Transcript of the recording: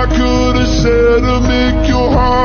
I could have said to make your heart.